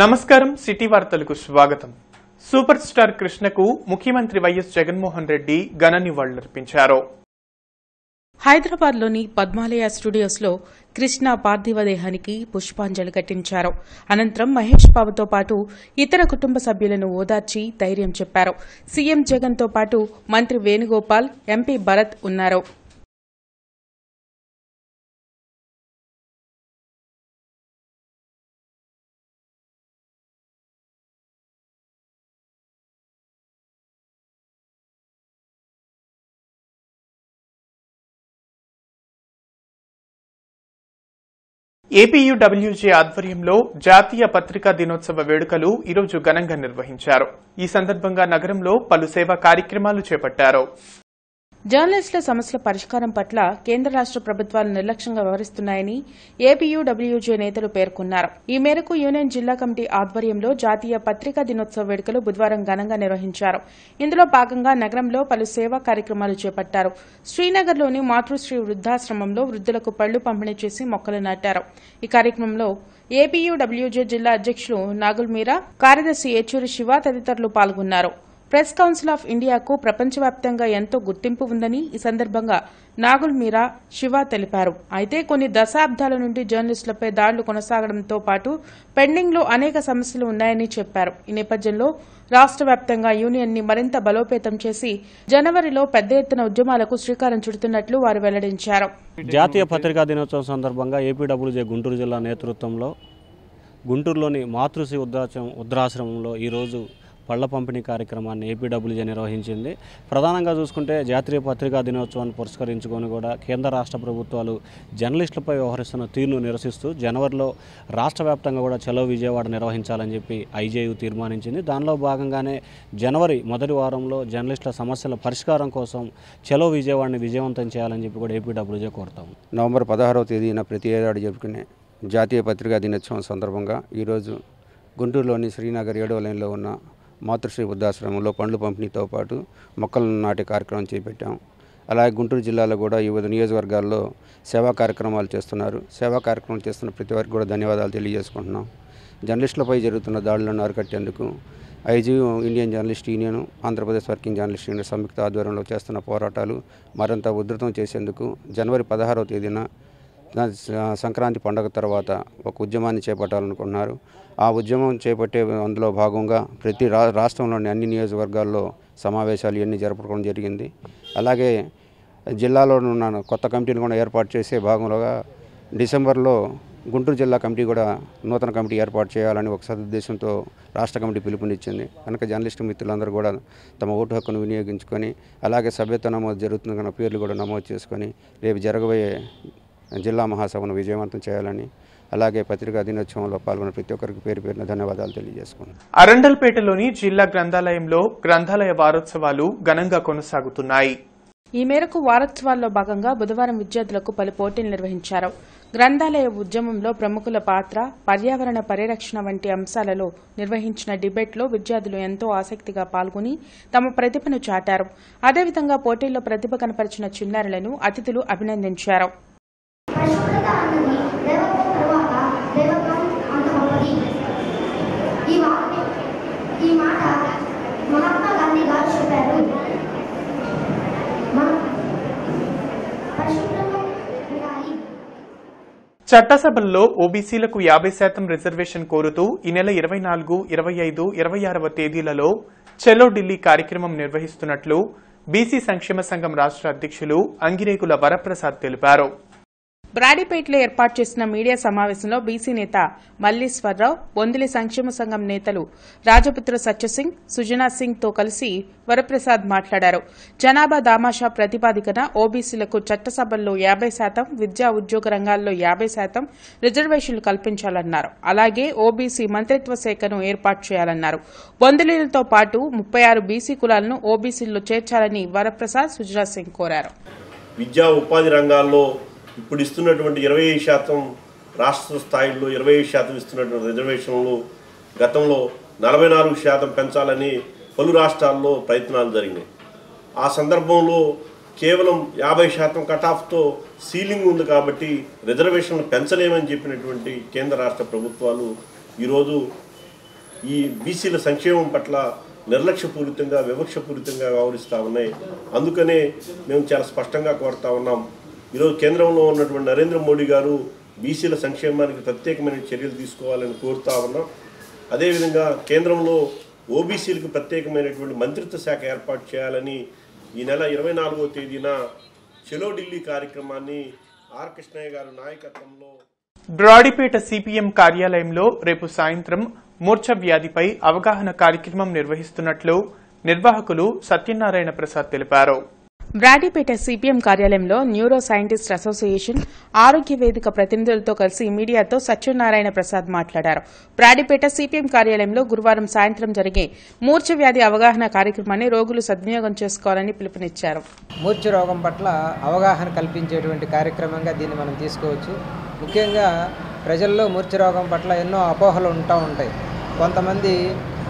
నమస్కారం సిటీ వార్తలకు స్వాగతం. సూపర్ స్టార్ కృష్ణకు ముఖ్యమంత్రి వైఎస్ జగన్మోహన్ రెడ్డి ఘన నివాళులర్పించారు. హైదరాబాద్లోని పద్మాలయ స్టూడియోస్లో కృష్ణ పార్థివ దేహానికి పుష్పాంజలి ఘటించారు. అనంతరం మహేష్ బాబుతో పాటు ఇతర కుటుంబ సభ్యులను ఓదార్చి ధైర్యం చెప్పారు. సీఎం జగన్తో పాటు మంత్రి వేణుగోపాల్ ఎంపీ భరత్ ఉన్నారు. ఏపీయూడబ్ల్యూజే ఆధ్వర్యంలో జాతీయ పత్రికా దినోత్సవ వేడుకలు ఈరోజు ఘనంగా నిర్వహించారు. ఈ సందర్భంగా నగరంలో పలు సేవా కార్యక్రమాలు చేపట్టారు. జర్నలిస్టుల సమస్యల పరిష్కారం పట్ల కేంద్ర రాష్ట ప్రభుత్వాలు నిర్లక్ష్యంగా వ్యవహరిస్తున్నాయని ఏపీయూడబ్ల్యూజే నేతలు పేర్కొన్నారు. ఈ మేరకు యూనియన్ జిల్లా కమిటీ ఆధ్వర్యంలో జాతీయ పత్రికా దినోత్సవ వేడుకలు బుధవారం ఘనంగా నిర్వహించారు. ఇందులో భాగంగా నగరంలో పలు సేవా కార్యక్రమాలు చేపట్టారు. శ్రీనగర్లోని మాతృశ్రీ వృద్ధాశ్రమంలో వృద్ధులకు పళ్ళు పంపిణీ చేసి మొక్కలు నాటారు. ఈ కార్యక్రమంలో ఏపీయూడబ్ల్యూజే జిల్లా అధ్యక్షులు నాగుల్ మీరా కార్యదర్శి ఏచూరి శివ తదితరులు పాల్గొన్నారు. ప్రెస్ కౌన్సిల్ ఆఫ్ ఇండియాకు ప్రపంచవ్యాప్తంగా ఎంతో గుర్తింపు ఉందని ఈ సందర్భంగా నాగుల్ మీరా శివ తెలిపారు. అయితే కొన్ని దశాబ్దాల నుండి జర్నలిస్టులపై దాడులు కొనసాగడంతో పాటు పెండింగ్లో అనేక సమస్యలు ఉన్నాయని చెప్పారు. ఈ నేపథ్యంలో రాష్ట్ర వ్యాప్తంగా యూనియన్ని మరింత బలోపేతం చేసి జనవరిలో పెద్ద ఎత్తున ఉద్యమాలకు శ్రీకారం చుడుతున్నట్లు వారు వెల్లడించారు. జాతీయ పత్రికా దినోత్సవం సందర్భంగా ఏపీడబ్ల్యూజే గుంటూరు జిల్లా నేతృత్వంలో గుంటూరులోని మాతృశ్రీ వృద్ధాశ్రమం వృద్ధాశ్రమంలో ఈరోజు పళ్ళ పంపిణీ కార్యక్రమాన్ని ఏపీడబ్ల్యూజే నిర్వహించింది. ప్రధానంగా చూసుకుంటే జాతీయ పత్రికా దినోత్సవాన్ని పురస్కరించుకొని కూడా కేంద్ర రాష్ట్ర ప్రభుత్వాలు జర్నలిస్టులపై వ్యవహరిస్తున్న తీరును నిరసిస్తూ జనవరిలో రాష్ట్ర వ్యాప్తంగా కూడా చలో విజయవాడ నిర్వహించాలని చెప్పి ఐజేయు తీర్మానించింది. దానిలో భాగంగానే జనవరి మొదటి వారంలో జర్నలిస్టుల సమస్యల పరిష్కారం కోసం చలో విజయవాడని విజయవంతం చేయాలని చెప్పి కూడా ఏపీడబ్ల్యూజే కోరుతాం. నవంబర్ పదహారవ తేదీన ప్రతి ఏడాది జరుపుకునే జాతీయ పత్రికా దినోత్సవం సందర్భంగా ఈరోజు గుంటూరులోని శ్రీనగర్ ఏడవ లైన్లో ఉన్న మాతృశ్రీ వృద్ధాశ్రమంలో పండ్లు పంపిణీతో పాటు మొక్కలను నాటే కార్యక్రమం చేపట్టాం. అలాగే గుంటూరు జిల్లాలో కూడా వివిధ నియోజకవర్గాల్లో సేవా కార్యక్రమాలు చేస్తున్నారు. సేవా కార్యక్రమం చేస్తున్న ప్రతి వారికి కూడా ధన్యవాదాలు తెలియజేసుకుంటున్నాం. జర్నలిస్టులపై జరుగుతున్న దాడులను అరికట్టేందుకు IG Indian journalist union Andhra Pradesh working journalist union సంయుక్త ఆధ్వర్యంలో చేస్తున్న పోరాటాలు మరింత ఉధృతం చేసేందుకు జనవరి పదహారవ తేదీన సంక్రాంతి పండుగ తర్వాత ఒక ఉద్యమాన్ని చేపట్టాలనుకున్నారు ఆ ఉద్యమం చేపట్టే అందులో భాగంగా ప్రతి రా రాష్ట్రంలోని అన్ని నియోజకవర్గాల్లో సమావేశాలు ఇవన్నీ జరపడం జరిగింది. అలాగే జిల్లాలో ఉన్న కొత్త కమిటీని కూడా ఏర్పాటు చేసే భాగంలోగా డిసెంబర్లో గుంటూరు జిల్లా కమిటీ కూడా నూతన కమిటీ ఏర్పాటు చేయాలని ఒక సదుద్దేశంతో రాష్ట్ర కమిటీ పిలుపునిచ్చింది. కనుక జర్నలిస్టు మిత్రులందరూ కూడా తమ ఓటు హక్కును వినియోగించుకొని అలాగే సభ్యత్వ నమోదు జరుగుతున్న కనుక పేర్లు కూడా నమోదు చేసుకొని రేపు జరగబోయే జిల్లా మహాసభను విజయవంతం చేయాలని అలాగే పత్రికా దినోత్సవంలో పాల్గొన్న ప్రతి ఒక్కరికి పేరు పేరున ధన్యవాదాలు తెలియజేసుకున్నాను. అరండల్పేటలోని జిల్లా గ్రంథాలయంలో గ్రంథాలయ వారోత్సవాలు ఘనంగా కొనసాగుతున్నాయి. ఈ మేరకు వారోత్సవాల్లో భాగంగా బుధవారం విద్యార్థులకు పలు పోటీలు నిర్వహించారు. గ్రంథాలయ ఉద్యమంలో ప్రముఖుల పాత్ర పర్యావరణ పరిరక్షణ వంటి అంశాలలో నిర్వహించిన డిబేట్లో విద్యార్థులు ఎంతో ఆసక్తిగా పాల్గొని తమ ప్రతిభను చాటారు. అదేవిధంగా పోటీల్లో ప్రతిభ కనపరిచిన చిన్నారులను అతిథులు అభినందించారు. చట్టసభల్లో ఓబీసీలకు యాభై శాతం రిజర్వేషన్ కోరుతూ ఈ నెల ఇరవై నాలుగు ఇరవై ఐదు ఇరవై ఆరవ తేదీలలో చెలో ఢిల్లీ కార్యక్రమం నిర్వహిస్తున్నట్లు బీసీ సంక్షేమ సంఘం రాష్ట్ర అధ్యక్షులు అంగిరేకుల వరప్రసాద్ తెలిపారు. బ్రాడీపేటలో ఏర్పాటు చేసిన మీడియా సమావేశంలో బీసీ నేత మల్లీశ్వరరావు బొందిలి సంక్షేమ సంఘం నేతలు రాజపుత్ర సత్యసింగ్ సుజనా సింగ్తో కలిసి వరప్రసాద్ మాట్లాడారు. జనాభా దామాషా ప్రతిపాదికన ఓబీసీలకు చట్టసభల్లో యాబై శాతం విద్యా ఉద్యోగ రంగాల్లో యాబై శాతం రిజర్వేషన్లు కల్పించాలన్నారు. అలాగే ఓబీసీ మంత్రిత్వ శాఖను ఏర్పాటు చేయాలన్నారు. బొందిలీలతో పాటు ముప్పై ఆరు బీసీ కులాలను ఓబీసీల్లో చేర్చాలని వరప్రసాద్ సుజనా సింగ్ కోరారు. విద్యా ఉపాధి రంగాల్లో ఇప్పుడు ఇస్తున్నటువంటి ఇరవై శాతం రాష్ట్ర స్థాయిలో ఇరవై శాతం ఇస్తున్నటువంటి రిజర్వేషన్లు గతంలో నలభై నాలుగు శాతం పెంచాలని పలు రాష్ట్రాల్లో ప్రయత్నాలు జరిగినాయి. ఆ సందర్భంలో కేవలం యాభై శాతం కటాఫ్తో సీలింగ్ ఉంది కాబట్టి రిజర్వేషన్లు పెంచలేమని చెప్పినటువంటి కేంద్ర రాష్ట్ర ప్రభుత్వాలు ఈరోజు ఈ బీసీల సంక్షేమం పట్ల నిర్లక్ష్యపూరితంగా వివక్షపూరితంగా వ్యవహరిస్తూ ఉన్నాయి. అందుకనే మేము చాలా స్పష్టంగా కోరుతా ఉన్నాం. ఈరోజు కేంద్రంలో ఉన్నటువంటి నరేంద్ర మోడీ గారు బీసీల సంక్షేమానికి ప్రత్యేకమైన చర్యలు తీసుకోవాలని కోరుతా ఉన్నాం. అదేవిధంగా కేంద్రంలో ఓబీసీలకు ప్రత్యేకమైనటువంటి మంత్రిత్వ శాఖ ఏర్పాటు చేయాలని ఈ నెల ఇరవై నాలుగో తేదీన చెలో ఢిల్లీ కార్యక్రమాన్ని ఆర్ కృష్ణయ్య గారి నాయకత్వంలో బ్రాడిపేట సిపిఎం కార్యాలయంలో రేపు సాయంత్రం మూర్ఛ వ్యాధిపై అవగాహన కార్యక్రమం నిర్వహిస్తున్నట్లు నిర్వాహకులు సత్యనారాయణ ప్రసాద్ తెలిపారు. బ్రాడీపేట సిపిఎం కార్యాలయంలో న్యూరో సైంటిస్ట్ అసోసియేషన్ ఆరోగ్య వేదిక ప్రతినిధులతో కలిసి మీడియాతో సత్యనారాయణ ప్రసాద్ మాట్లాడారు. బ్రాడీపేట సిపిఎం కార్యాలయంలో గురువారం సాయంత్రం జరిగే మూర్ఛ వ్యాధి అవగాహన కార్యక్రమాన్ని రోగులు సద్వినియోగం చేసుకోవాలని పిలుపునిచ్చారు. మూర్ఛ రోగం పట్ల అవగాహన కల్పించేటువంటి కార్యక్రమంగా దీన్ని మనం తీసుకోవచ్చు. ముఖ్యంగా ప్రజల్లో మూర్ఛ రోగం పట్ల ఎన్నో అపోహలు ఉంటూ ఉంటాయి. కొంతమంది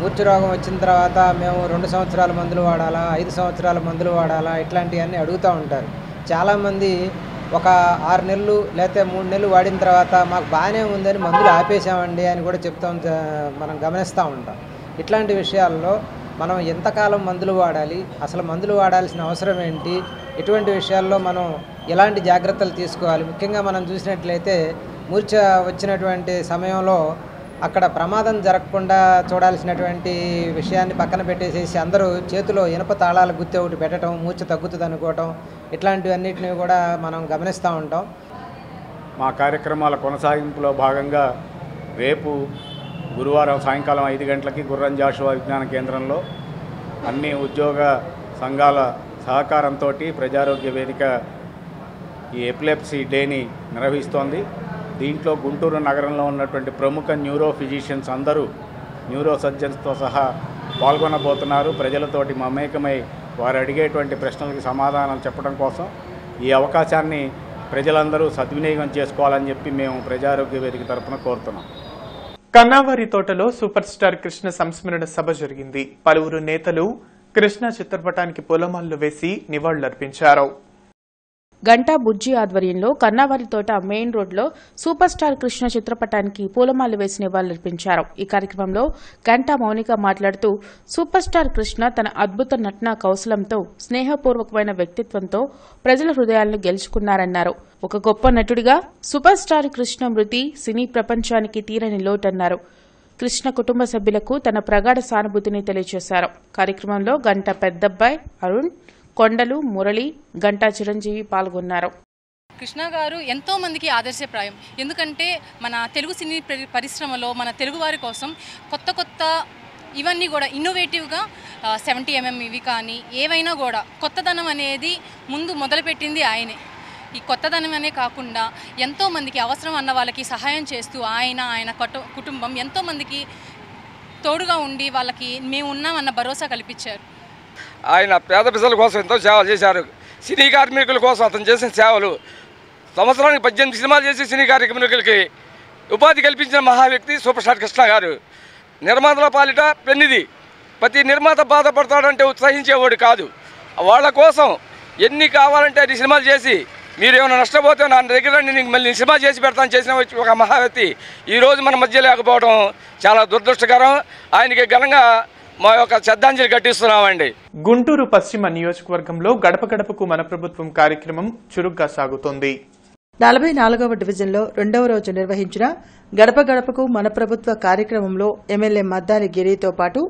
మూర్ఛ రోగం వచ్చిన తర్వాత మేము రెండు సంవత్సరాల మందులు వాడాలా ఐదు సంవత్సరాల మందులు వాడాలా ఇట్లాంటివన్నీ అడుగుతూ ఉంటారు. చాలామంది ఒక ఆరు నెలలు లేకపోతే మూడు నెలలు వాడిన తర్వాత మాకు బాగానే ఉందని మందులు ఆపేసామండి అని కూడా చెప్తాం మనం గమనిస్తూ ఉంటాం. ఇట్లాంటి విషయాల్లో మనం ఎంతకాలం మందులు వాడాలి అసలు మందులు వాడాల్సిన అవసరం ఏంటి ఎటువంటి విషయాల్లో మనం ఎలాంటి జాగ్రత్తలు తీసుకోవాలి. ముఖ్యంగా మనం చూసినట్లయితే మూర్ఛ వచ్చినటువంటి సమయంలో అక్కడ ప్రమాదం జరగకుండా చూడాల్సినటువంటి విషయాన్ని పక్కన పెట్టేసేసి అందరూ చేతిలో ఇనప తాళాల గుత్తి ఒకటి పెట్టడం మూర్చ తగ్గుతుంది అనుకోవటం ఇట్లాంటివన్నిటిని కూడా మనం గమనిస్తూ ఉంటాం. మా కార్యక్రమాల కొనసాగింపులో భాగంగా రేపు గురువారం సాయంకాలం ఐదు గంటలకి గుర్రం జాషువా విజ్ఞాన కేంద్రంలో అన్ని ఉద్యోగ సంఘాల సహకారంతో ప్రజారోగ్య వేదిక ఈ ఎపిలెప్సీ డేని నిర్వహిస్తోంది. దీంట్లో గుంటూరు నగరంలో ఉన్నటువంటి ప్రముఖ న్యూరో ఫిజిషియన్స్ అందరూ న్యూరో సర్జన్స్తో సహా పాల్గొనబోతున్నారు. ప్రజలతోటి మమేకమై వారు అడిగేటువంటి ప్రశ్నలకు సమాధానం చెప్పడం కోసం ఈ అవకాశాన్ని ప్రజలందరూ సద్వినియోగం చేసుకోవాలని చెప్పి మేము ప్రజారోగ్య వేదిక తరఫున కోరుతున్నాం. కన్నావారి తోటలో సూపర్ స్టార్ కృష్ణ సంస్మరణ సభ జరిగింది. పలువురు నేతలు కృష్ణ చిత్రపటానికి పూలమాలలు వేసి నివాళులర్పించారు. గంటా బుజ్జి ఆధ్వర్యంలో కన్నావారి తోట మెయిన్ రోడ్లో సూపర్ స్టార్ కృష్ణ చిత్రపటానికి పూలమాలు వేసి నివాళులర్పించారు. ఈ కార్యక్రమంలో గంటా మౌనిక మాట్లాడుతూ సూపర్ స్టార్ కృష్ణ తన అద్భుత నటనా కౌశలంతో స్నేహపూర్వకమైన వ్యక్తిత్వంతో ప్రజల హృదయాలను గెలుచుకున్నారన్నారు. ఒక గొప్ప నటుడిగా సూపర్ స్టార్ కృష్ణ మృతి సినీ ప్రపంచానికి తీరని లోటన్నారు. కృష్ణ కుటుంబ సభ్యులకు తన ప్రగాఢ సానుభూతిని తెలియజేశారు కార్యక్రమంలో గంట పెద్దబ్బాయి అరుణ్ కొండలు మురళి గంటా చిరంజీవి పాల్గొన్నారు. కృష్ణ గారు ఎంతో మందికి ఆదర్శప్రాయం. ఎందుకంటే మన తెలుగు సినీ పరి- పరిశ్రమలో మన తెలుగువారి కోసం కొత్త కొత్త ఇవన్నీ కూడా ఇన్నోవేటివ్గా సెవెంటీ ఎంఎం ఇవి కానీ ఏవైనా కూడా కొత్తదనం అనేది ముందు మొదలుపెట్టింది ఆయనే. ఈ కొత్తదనం అనే కాకుండా ఎంతో మందికి అవసరం అన్న వాళ్ళకి సహాయం చేస్తూ ఆయన ఆయన కుటుంబం ఎంతో మందికి తోడుగా ఉండి వాళ్ళకి మేము ఉన్నామన్న భరోసా కల్పించారు. ఆయన పేద ప్రజల కోసం ఎంతో సేవలు చేశారు. సినీ కార్మికుల కోసం అతను చేసిన సేవలు సంవత్సరానికి పద్దెనిమిది సినిమాలు చేసి సినీ కార్మికులకి ఉపాధి కల్పించిన మహా వ్యక్తి సూపర్ స్టార్ కృష్ణ గారు. నిర్మాతల పాలిట పెన్నిది ప్రతి నిర్మాత బాధపడతాడంటే ఉత్సహించేవాడు కాదు. వాళ్ళ కోసం ఎన్ని కావాలంటే అన్ని సినిమాలు చేసి మీరు ఏమైనా నష్టపోతే నా దగ్గర నేను మళ్ళీ సినిమా చేసి పెడతాను చేసిన ఒక మహా వ్యక్తి. ఈరోజు మన మధ్య లేకపోవడం చాలా దురదృష్టకరం. ఆయనకి ఘనంగా మా యొక్క శ్రద్ధాంజలి ఘటిస్తున్నామండి. గుంటూరు పశ్చిమ నియోజకవర్గంలో గడప గడపకు మన ప్రభుత్వం కార్యక్రమం చురుగ్గా సాగుతోంది. నలభై నాలుగవ డివిజన్లో రెండవ రోజు నిర్వహించిన గడప గడపకు మన ప్రభుత్వ కార్యక్రమంలో ఎమ్మెల్యే మద్దాలి గిరితో పాటు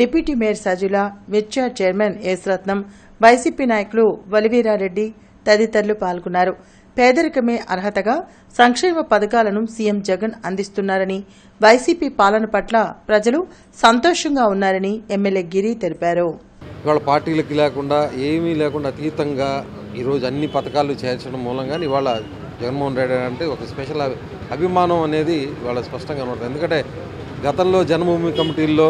డిప్యూటీ మేయర్ సజుల మిర్చా చైర్మన్ ఎస్ రత్నం వైసీపీ నాయకులు వలివీరారెడ్డి తదితరులు పాల్గొన్నారు. పేదరికమే అర్హతగా సంక్షేమ పథకాలను సీఎం జగన్ అందిస్తున్నారని వైసీపీ పాలన పట్ల ప్రజలు సంతోషంగా ఉన్నారని ఎమ్మెల్యే గిరి తెలిపారు. ఇవాళ పార్టీలకి లేకుండా ఏమీ లేకుండా అతీతంగా ఈరోజు అన్ని పథకాలు చేర్చడం మూలంగా ఇవాళ జగన్మోహన్ రెడ్డి అంటే ఒక స్పెషల్ అభిమానం అనేది ఇవాళ స్పష్టంగా ఉంటుంది ఎందుకంటే గతంలో జన్మభూమి కమిటీల్లో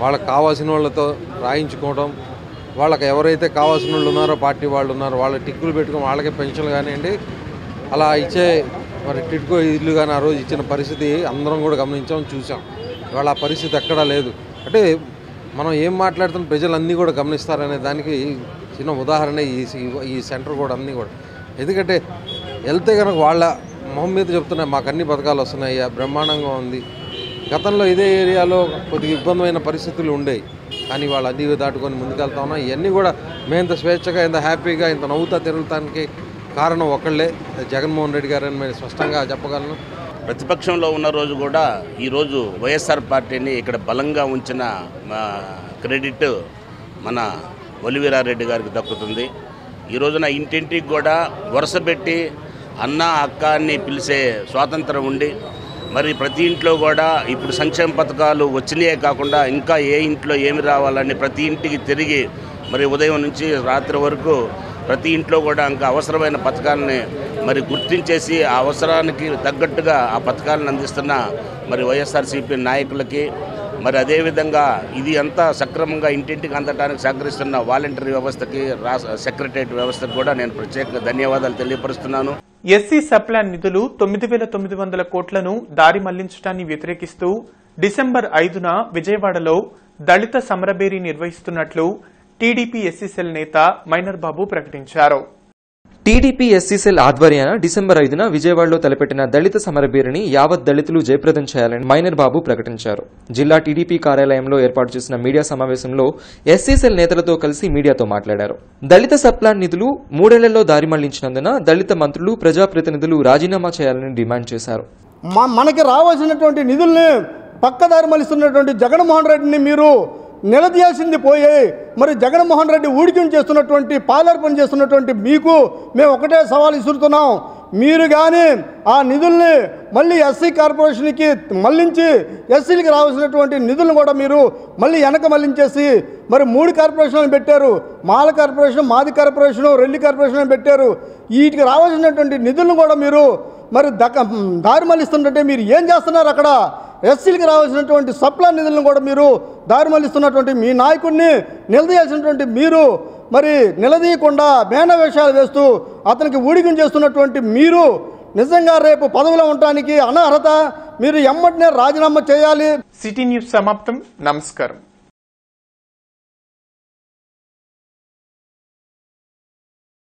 వాళ్ళకి కావాల్సిన వాళ్ళతో రాయించుకోవడం వాళ్ళకి ఎవరైతే కావాల్సిన వాళ్ళు ఉన్నారో పార్టీ వాళ్ళు ఉన్నారో వాళ్ళ టిక్కులు పెట్టుకుని వాళ్ళకే పెన్షన్లు కానివ్వండి అలా ఇచ్చే మరి టిడ్కో ఇల్లు కానీ ఆ రోజు ఇచ్చిన పరిస్థితి అందరం కూడా గమనించాం చూసాం. ఇవాళ ఆ పరిస్థితి ఎక్కడా లేదు. అంటే మనం ఏం మాట్లాడుతున్న ప్రజలు అన్నీ కూడా గమనిస్తారనే దానికి చిన్న ఉదాహరణ ఈ ఈ సెంటర్ కూడా అన్నీ కూడా. ఎందుకంటే వెళ్తే కనుక వాళ్ళ మొహం మీద చెప్తున్నాయి మాకు అన్ని పథకాలు వస్తున్నాయి బ్రహ్మాండంగా ఉంది. గతంలో ఇదే ఏరియాలో కొద్దిగా ఇబ్బందమైన పరిస్థితులు ఉండేవి కానీ వాళ్ళు అది దాటుకొని ముందుకెళ్తా ఉన్నాం. ఇవన్నీ కూడా మేము ఇంత స్వేచ్ఛగా ఇంత హ్యాపీగా ఇంత నవ్వుతా తిరుగుతానికి కారణం ఒకళ్ళే. జగన్మోహన్ రెడ్డి గారు అని నేను స్పష్టంగా చెప్పగలను. ప్రతిపక్షంలో ఉన్న రోజు కూడా ఈరోజు వైఎస్ఆర్ పార్టీని ఇక్కడ బలంగా ఉంచిన క్రెడిట్ మన ఒలివీరారెడ్డి గారికి దక్కుతుంది. ఈ రోజున ఇంటింటికి కూడా వరుసపెట్టి అన్న అక్క అని పిలిచే స్వాతంత్రం ఉండి మరి ప్రతి ఇంట్లో కూడా ఇప్పుడు సంక్షేమ పథకాలు వచ్చినాయే కాకుండా ఇంకా ఏ ఇంట్లో ఏమి రావాలని ప్రతి ఇంటికి తిరిగి మరి ఉదయం నుంచి రాత్రి వరకు ప్రతి ఇంట్లో కూడా ఇంకా అవసరమైన పథకాలని మరి గుర్తించేసి ఆ అవసరానికి తగ్గట్టుగా ఆ పథకాలను అందిస్తున్న మరి వైఎస్ఆర్సీపీ నాయకులకి మరి అదేవిధంగా ఇది అంతా సక్రమంగా ఇంటింటికి అందటానికి సహకరిస్తున్న వాలంటరీ వ్యవస్థకి రా సెక్రటరియట్ వ్యవస్థకు కూడా నేను ప్రత్యేకంగా ధన్యవాదాలు తెలియపరుస్తున్నాను. ఎస్సీ సప్లాన్ నిధులు తొమ్మిది వేల తొమ్మిది వందల కోట్లను దారి మళ్ళించడాన్ని వ్యతిరేకిస్తూ డిసెంబర్ ఐదున విజయవాడలో దళిత సమరబేరీ నిర్వహిస్తున్నట్లు టీడీపీ ఎస్సీ సెల్ నేత మైనర్ బాబు ప్రకటించారు. టీడీపీ ఎస్సీ సెల్ ఆధ్వర్యాన డిసెంబర్ ఐదున విజయవాడలో తలపెట్టిన దళిత సమరబేరిని యావత్ దళితులు జయప్రదం చేయాలని మైనర్ బాబు ప్రకటించారు. జిల్లా టీడీపీ కార్యాలయంలో ఏర్పాటు చేసిన మీడియా సమావేశంలో ఎస్సీ సెల్ నేతలతో కలిసి మీడియాతో మాట్లాడారు. దళిత సప్లాన్ నిధులు మూడేళ్ళలో దారి మళ్ళించినందున దళిత మంత్రులు ప్రజాప్రతినిధులు రాజీనామా చేయాలని డిమాండ్ చేశారు. మా మనకి రావాల్సినటువంటి నిధుల్ని పక్కదారి మలిస్తున్నటువంటి జగన్మోహన్ రెడ్డిని మీరు నిలదీయాల్సింది పోయి మరి జగన్మోహన్ రెడ్డి ఊడికం చేస్తున్నటువంటి పాలర్పణ చేస్తున్నటువంటి మీకు మేము ఒకటే సవాల్ ఇసురుతున్నాం మీరు కానీ ఆ నిధుల్ని మళ్ళీ ఎస్సీ కార్పొరేషన్కి మళ్ళించి ఎస్సీలకి రావాల్సినటువంటి నిధులను కూడా మీరు మళ్ళీ వెనక మళ్ళించేసి మరి మూడు కార్పొరేషన్లు పెట్టారు. మాల కార్పొరేషన్ మాది కార్పొరేషన్ రెల్లి కార్పొరేషన్ పెట్టారు. వీటికి రావాల్సినటువంటి నిధులను కూడా మీరు మరి దక దారి మళ్ళిస్తుంటే మీరు ఏం చేస్తున్నారు అక్కడ? ఎస్సీలకి రావాల్సినటువంటి సప్లా నిధులను కూడా మీరు దారి మళ్ళిస్తున్నటువంటి మీ నాయకుడిని నిలదీయాల్సినటువంటి మీరు మరి నిలదీయకుండా మేనవేషాలు వేస్తూ అతనికి ఊడిగం చేస్తున్నటువంటి మీరు నిజంగా రేపు పదవిలో ఉండటానికి అనర్హత మీరు ఎమ్మటినే రాజీనామా చేయాలి. సిటీ న్యూస్ సమాప్తం. నమస్కారం.